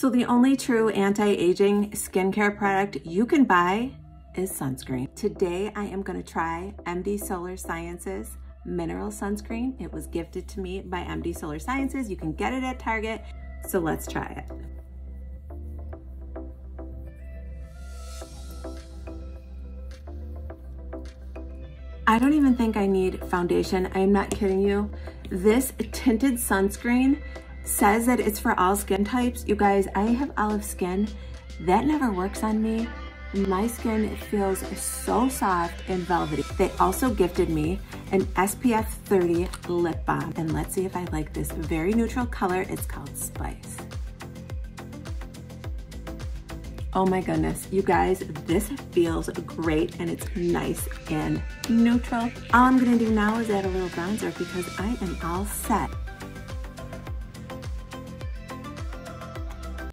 So the only true anti-aging skincare product you can buy is sunscreen. Today I am gonna try MD Solar Sciences mineral sunscreen. It was gifted to me by MD Solar Sciences. You can get it at Target, so let's try it. I don't even think I need foundation. I am not kidding you. This tinted sunscreen says that it's for all skin types. You guys, I have olive skin. That never works on me. My skin feels so soft and velvety. They also gifted me an SPF 30 lip balm. And let's see if I like this very neutral color. It's called Spice. Oh my goodness, you guys, this feels great and it's nice and neutral. All I'm gonna do now is add a little bronzer because I am all set.